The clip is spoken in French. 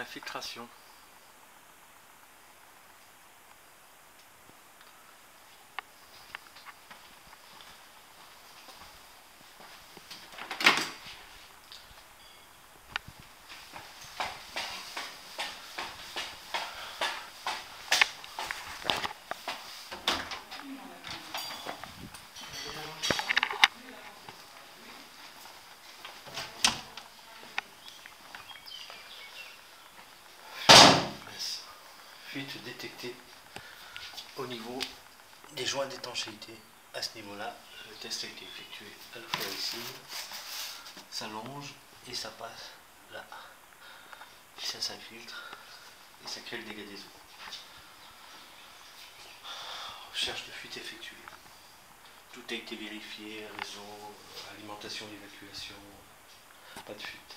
infiltration. Fuite détectée au niveau des joints d'étanchéité. À ce niveau-là, le test a été effectué à la fois ici, ça longe et ça passe là. Et ça s'infiltre et ça crée le dégât des eaux. Recherche de fuite effectuée. Tout a été vérifié, réseau, alimentation, évacuation, pas de fuite.